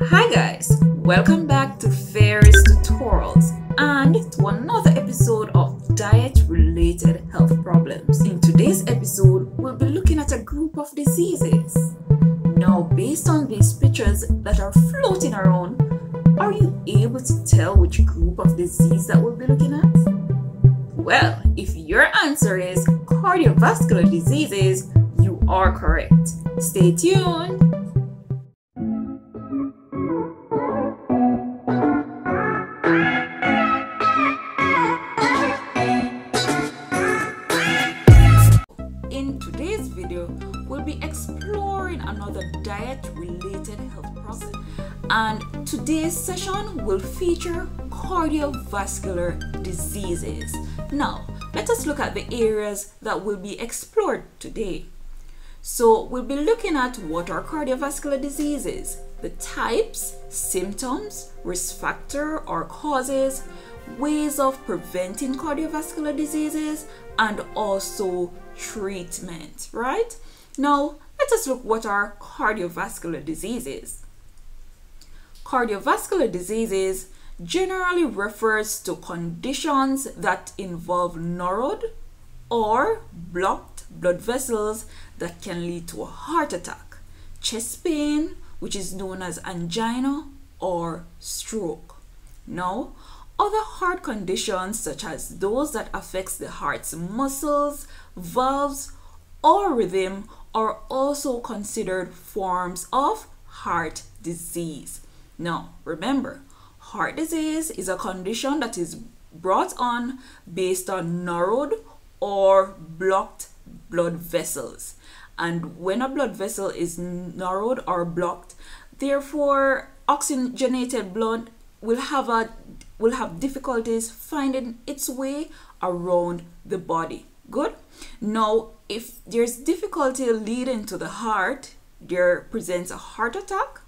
Hi guys, welcome back to Fairy's Tutorials and to another episode of diet related health problems. In today's episode, we'll be looking at a group of diseases. Now, based on these pictures that are floating around, are you able to tell which group of disease that we'll be looking at? Well, if your answer is cardiovascular diseases, you are correct. Stay tuned. Feature cardiovascular diseases. Now, let us look at the areas that will be explored today. So, we'll be looking at what are cardiovascular diseases, the types, symptoms, risk factor or causes, ways of preventing cardiovascular diseases, and also treatment, right? Now, let us look what are cardiovascular diseases. Cardiovascular diseases generally refers to conditions that involve narrowed or blocked blood vessels that can lead to a heart attack, chest pain, which is known as angina, or stroke. Now, other heart conditions such as those that affects the heart's muscles, valves, or rhythm are also considered forms of heart disease. Now, remember, heart disease is a condition that is brought on based on narrowed or blocked blood vessels. And when a blood vessel is narrowed or blocked, therefore oxygenated blood will have a will have difficulties finding its way around the body. Good? Now, if there's difficulty leading to the heart, there presents a heart attack,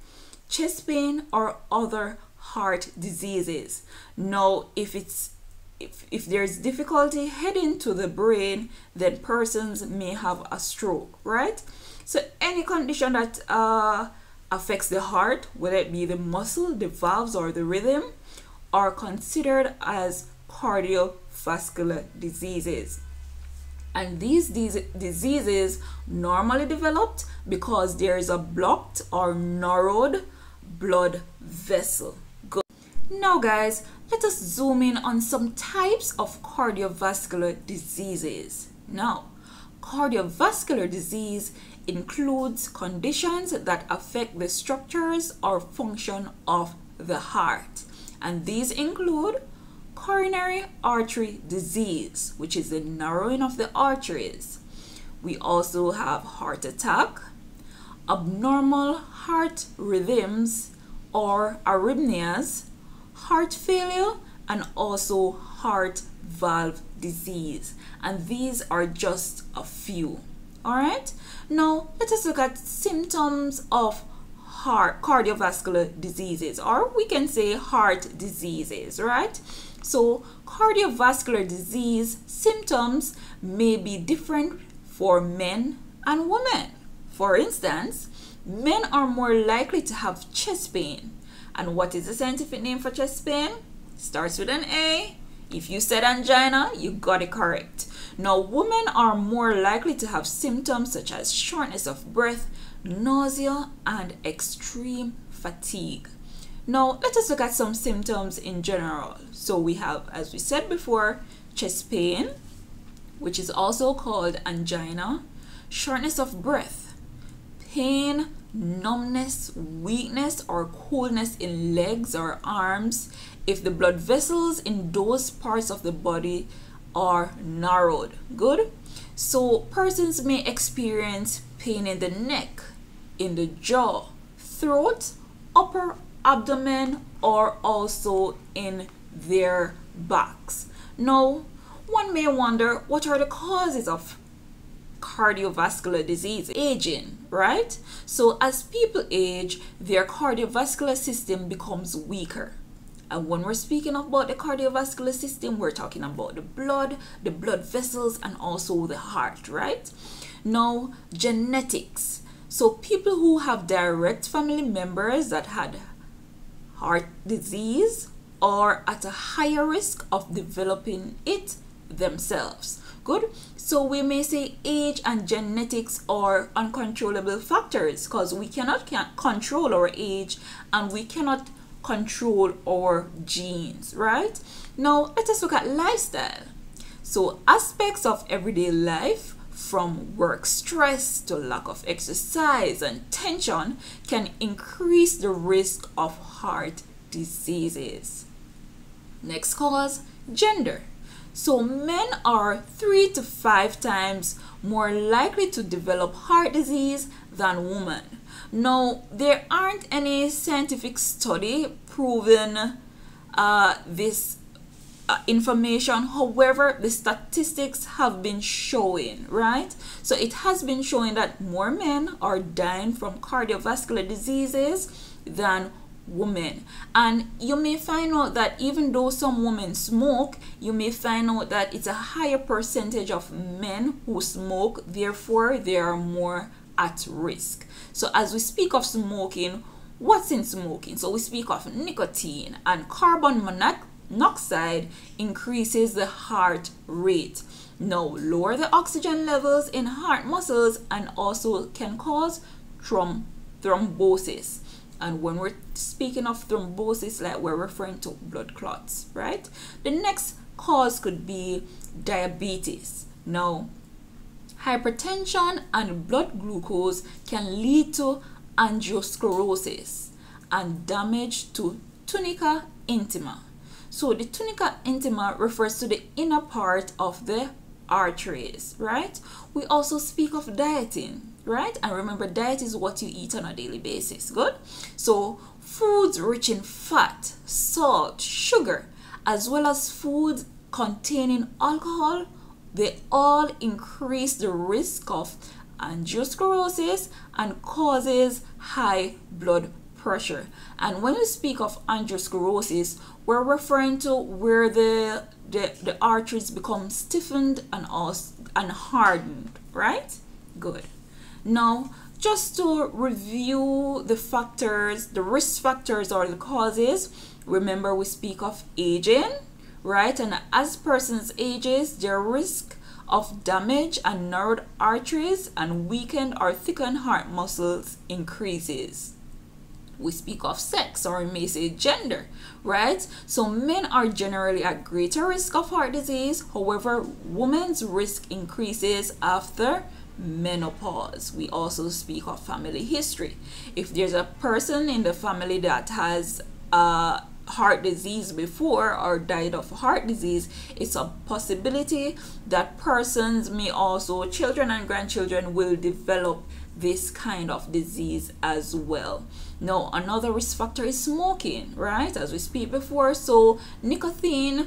chest pain, or other heart diseases. Now, if it's if, if there's difficulty heading to the brain, then persons may have a stroke, right? So any condition that uh, affects the heart, whether it be the muscle, the valves, or the rhythm, are considered as cardiovascular diseases. And these, diseases normally developed because there is a blocked or narrowed blood vessel. Good. Now guys, let us zoom in on some types of cardiovascular diseases. Now, cardiovascular disease includes conditions that affect the structures or function of the heart. And these include coronary artery disease, which is the narrowing of the arteries. We also have heart attack, abnormal heart rhythms or arrhythmias, heart failure, and also heart valve disease. And these are just a few. All right. Now let us look at symptoms of heart cardiovascular diseases, or we can say heart diseases, right? So cardiovascular disease symptoms may be different for men and women. For instance, men are more likely to have chest pain. And what is the scientific name for chest pain? Starts with an A. If you said angina, you got it correct. Now, women are more likely to have symptoms such as shortness of breath, nausea, and extreme fatigue. Now, let us look at some symptoms in general. So, we have, as we said before, chest pain, which is also called angina, shortness of breath, pain, numbness, weakness, or coolness in legs or arms if the blood vessels in those parts of the body are narrowed. Good? So, persons may experience pain in the neck, in the jaw, throat, upper abdomen, or also in their backs. Now, one may wonder what are the causes of cardiovascular disease aging right? So as people age their cardiovascular system becomes weaker. And when we're speaking about the cardiovascular system we're talking about the blood the blood vessels and also the heart right? Now genetics. So people who have direct family members that had heart disease or at a higher risk of developing it themselves. Good. So we may say age and genetics are uncontrollable factors because we cannot can control our age and we cannot control our genes, right? Now let us look at lifestyle. So aspects of everyday life from work stress to lack of exercise and tension can increase the risk of heart diseases. Next cause, gender. So men are three to five times more likely to develop heart disease than women. Now, there aren't any scientific study proving uh, this uh, information. However, the statistics have been showing, right? So it has been showing that more men are dying from cardiovascular diseases than women and you may find out that even though some women smoke you may find out that it's a higher percentage of men who smoke therefore they are more at risk. So as we speak of smoking what's in smoking? So we speak of nicotine and carbon monoxide increases the heart rate. Now lower the oxygen levels in heart muscles and also can cause throm- thrombosis and when we're speaking of thrombosis like we're referring to blood clots right? The next cause could be diabetes. Now hypertension and blood glucose can lead to angiosclerosis and damage to tunica intima. So the tunica intima refers to the inner part of the arteries right? We also speak of dieting right? And remember, diet is what you eat on a daily basis. Good? So, foods rich in fat, salt, sugar, as well as foods containing alcohol, they all increase the risk of angiosclerosis and causes high blood pressure. And when we speak of angiosclerosis, we're referring to where the the, the arteries become stiffened and and hardened, right? Good. Now, just to review the factors, the risk factors or the causes, remember we speak of aging, right? And as persons ages, their risk of damage and narrowed arteries and weakened or thickened heart muscles increases. We speak of sex or we may say gender, right? So men are generally at greater risk of heart disease. However, women's risk increases after menopause. We also speak of family history. If there's a person in the family that has uh, heart disease before or died of heart disease, it's a possibility that persons may also, children and grandchildren, will develop this kind of disease as well. Now, another risk factor is smoking, right? As we speak before, so nicotine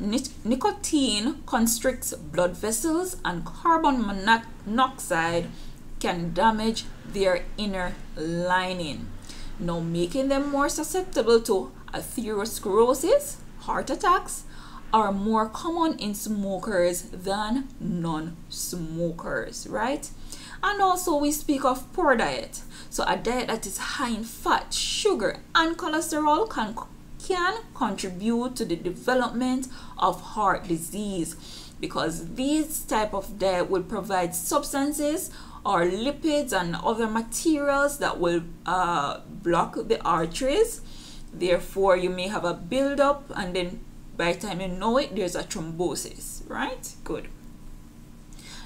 nicotine constricts blood vessels and carbon monoxide can damage their inner lining, now making them more susceptible to atherosclerosis, heart attacks, are more common in smokers than non-smokers, right? And also we speak of poor diet. So a diet that is high in fat, sugar, and cholesterol can can contribute to the development of heart disease because these type of diet will provide substances or lipids and other materials that will uh, block the arteries. Therefore you may have a buildup and then by the time you know it there's a thrombosis right? Good.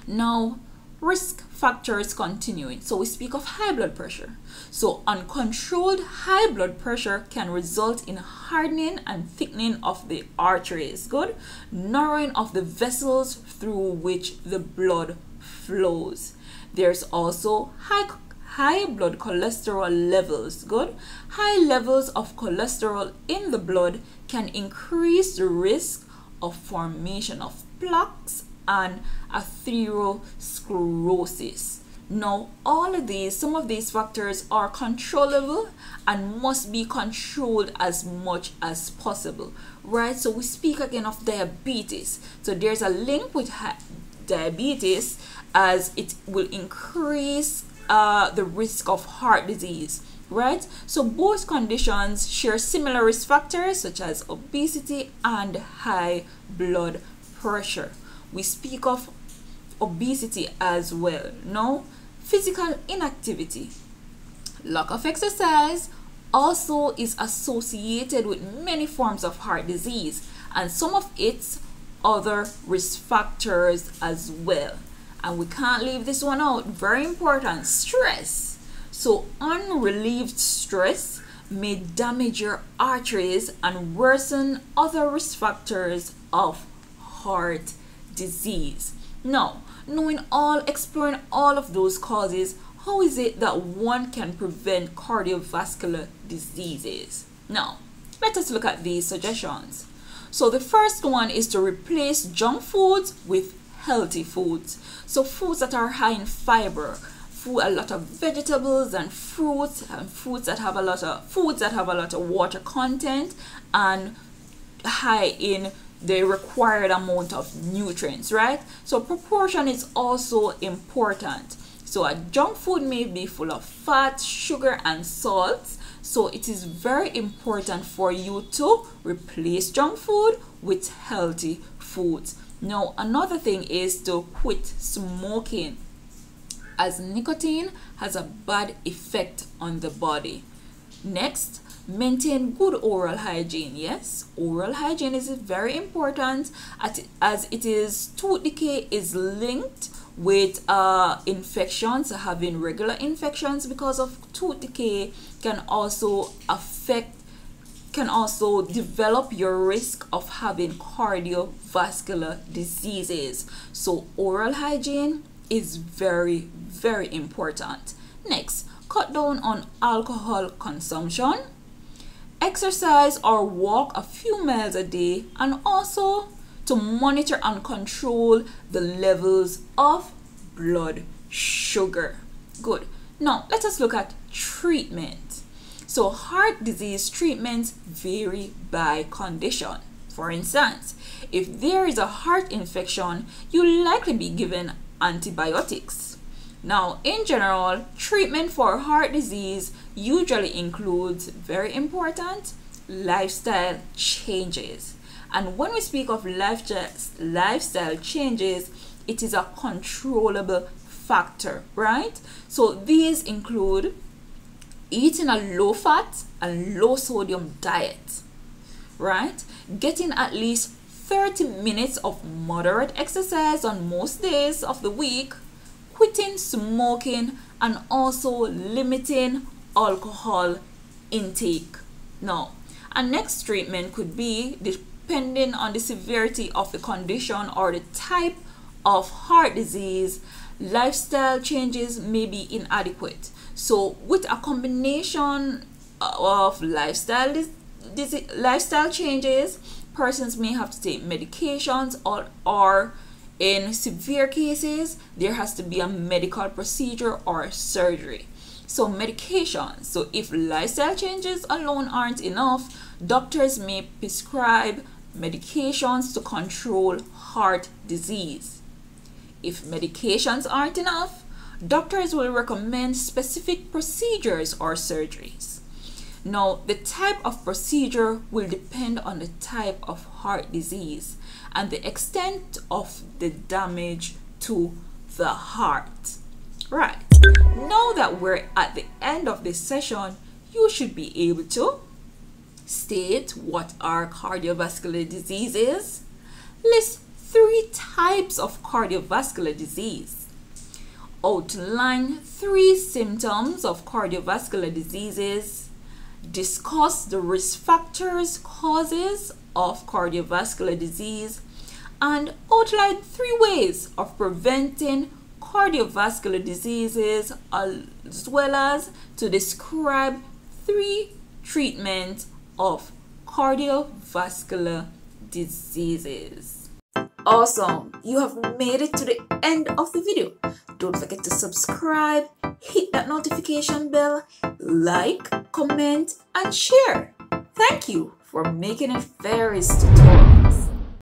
Now risk factors continuing. So we speak of high blood pressure. So uncontrolled high blood pressure can result in hardening and thickening of the arteries. Good. Narrowing of the vessels through which the blood flows. There's also high high blood cholesterol levels. Good. High levels of cholesterol in the blood can increase the risk of formation of plaques and atherosclerosis. Now, all of these, some of these factors are controllable and must be controlled as much as possible, right? So, we speak again of diabetes. So, there's a link with diabetes as it will increase uh, the risk of heart disease. right? So both conditions share similar risk factors such as obesity and high blood pressure. We speak of obesity as well. No, physical inactivity, lack of exercise also is associated with many forms of heart disease and some of its other risk factors as well. And we can't leave this one out. Very important stress. So, unrelieved stress may damage your arteries and worsen other risk factors of heart disease. Now, knowing all, exploring all of those causes, how is it that one can prevent cardiovascular diseases? Now, let us look at these suggestions. So the first one is to replace junk foods with healthy foods. So foods that are high in fiber, food a lot of vegetables and fruits and fruits that have a lot of foods that have a lot of water content and high in the required amount of nutrients, right? So proportion is also important. So a junk food may be full of fat, sugar and salt. So it is very important for you to replace junk food with healthy foods. Now another thing is to quit smoking as nicotine has a bad effect on the body. Next, maintain good oral hygiene yes? Oral hygiene is very important as it is tooth decay is linked with uh, infections having regular infections because of tooth decay can also affect can also develop your risk of having cardiovascular diseases. So oral hygiene is very very important. Next cut down on alcohol consumption exercise or walk a few miles a day and also to monitor and control the levels of blood sugar. Good. Now, let us look at treatment. So, heart disease treatments vary by condition. For instance, if there is a heart infection, you'll likely be given antibiotics. Now, in general, treatment for heart disease usually includes very important lifestyle changes. And when we speak of lifestyle changes, it is a controllable factor, right? So these include eating a low fat and low sodium diet, right? Getting at least 30 minutes of moderate exercise on most days of the week quitting smoking and also limiting alcohol intake. Now, a next treatment could be depending on the severity of the condition or the type of heart disease, lifestyle changes may be inadequate. So, with a combination uh, of lifestyle lifestyle changes, persons may have to take medications or, or in severe cases, there has to be a medical procedure or surgery. So, medication. So, if lifestyle changes alone aren't enough, doctors may prescribe medications to control heart disease. If medications aren't enough, doctors will recommend specific procedures or surgeries. Now, the type of procedure will depend on the type of heart disease and the extent of the damage to the heart. Right, now that we're at the end of this session, you should be able to state what are cardiovascular diseases, list three types of cardiovascular disease, outline three symptoms of cardiovascular diseases, discuss the risk factors, causes of cardiovascular disease, and outline three ways of preventing cardiovascular diseases as well as to describe three treatments of cardiovascular diseases. Awesome! You have made it to the end of the video. Don't forget to subscribe, hit that notification bell, like, comment, and share. Thank you for making it Fairy's tutorials.